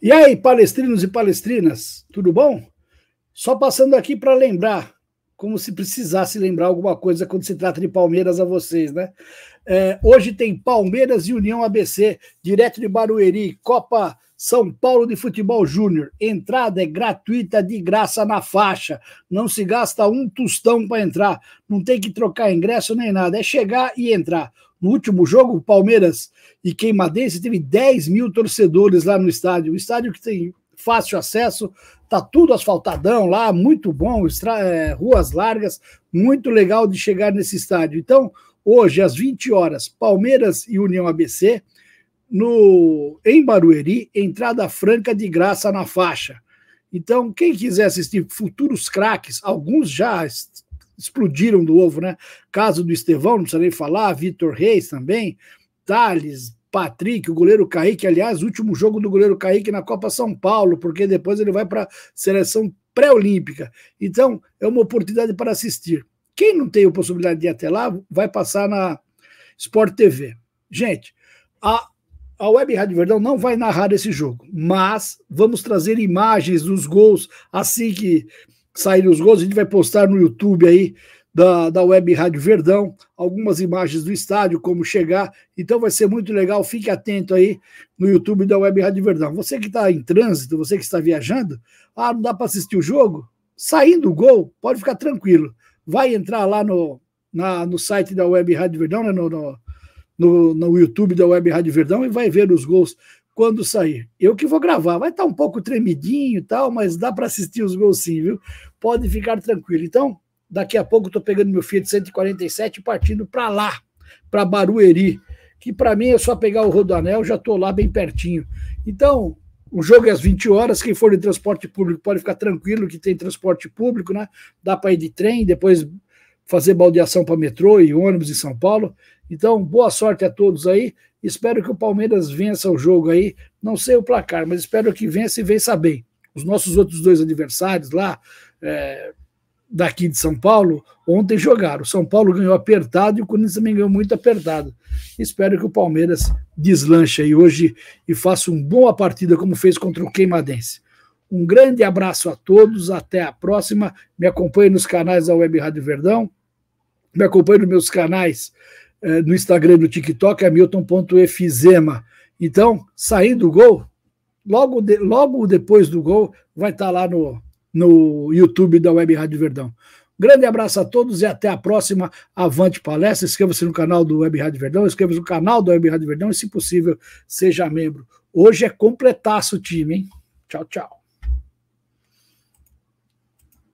E aí, palestrinos e palestrinas, tudo bom? Só passando aqui para lembrar, como se precisasse lembrar alguma coisa quando se trata de Palmeiras a vocês, né? É, hoje tem Palmeiras e União ABC, direto de Barueri, Copa São Paulo de Futebol Júnior. Entrada é gratuita, de graça na faixa. Não se gasta um tostão para entrar. Não tem que trocar ingresso nem nada. É chegar e entrar. No último jogo, Palmeiras e Queimadense teve 10 mil torcedores lá no estádio. Um estádio que tem fácil acesso, tá tudo asfaltadão lá, muito bom, é, ruas largas, muito legal de chegar nesse estádio. Então, hoje, às 20 horas, Palmeiras e União ABC, no, em Barueri, entrada franca de graça na faixa. Então, quem quiser assistir futuros craques, alguns já explodiram do ovo, né? Caso do Estevão, não precisa nem falar, Vitor Reis também, Thales, Patrick, o goleiro Kaique, aliás, último jogo do goleiro Kaique na Copa São Paulo, porque depois ele vai para a seleção pré-olímpica. Então, é uma oportunidade para assistir. Quem não tem a possibilidade de ir até lá, vai passar na Sport TV. Gente, a, a Web Rádio Verdão não vai narrar esse jogo, mas vamos trazer imagens dos gols assim que saírem os gols, a gente vai postar no YouTube aí da, da Web Rádio Verdão, algumas imagens do estádio, como chegar. Então vai ser muito legal, fique atento aí no YouTube da Web Rádio Verdão. Você que está em trânsito, você que está viajando, ah, não dá para assistir o jogo? Saindo o gol, pode ficar tranquilo. Vai entrar lá no, na, no site da Web Rádio Verdão, né, no, no, no, no YouTube da Web Rádio Verdão, e vai ver os gols quando sair. Eu que vou gravar, vai estar tá um pouco tremidinho e tal, mas dá para assistir os gols sim, viu? Pode ficar tranquilo. Então, daqui a pouco estou pegando meu Fiat 147 e partindo para lá, para Barueri, que para mim é só pegar o Rodoanel, já estou lá bem pertinho. Então, o jogo é às 20 horas, quem for de transporte público pode ficar tranquilo que tem transporte público, né? Dá para ir de trem, depois fazer baldeação para metrô e ônibus em São Paulo. Então, boa sorte a todos aí. Espero que o Palmeiras vença o jogo aí. Não sei o placar, mas espero que vença e vença bem. Os nossos outros dois adversários lá, é, daqui de São Paulo, ontem jogaram. O São Paulo ganhou apertado e o Corinthians também ganhou muito apertado. Espero que o Palmeiras deslanche aí hoje e faça uma boa partida como fez contra o Queimadense. Um grande abraço a todos, até a próxima. Me acompanhe nos canais da Web Rádio Verdão, me acompanhe nos meus canais eh, no Instagram e no TikTok, hamilton.efizema. Então, saindo o gol, logo, de, logo depois do gol, vai estar lá no, no YouTube da Web Rádio Verdão. Grande abraço a todos e até a próxima. Avante palestra. Inscreva-se no canal do Web Rádio Verdão, inscreva-se no canal do Web Rádio Verdão e, se possível, seja membro. Hoje é completaço o time, hein? Tchau, tchau.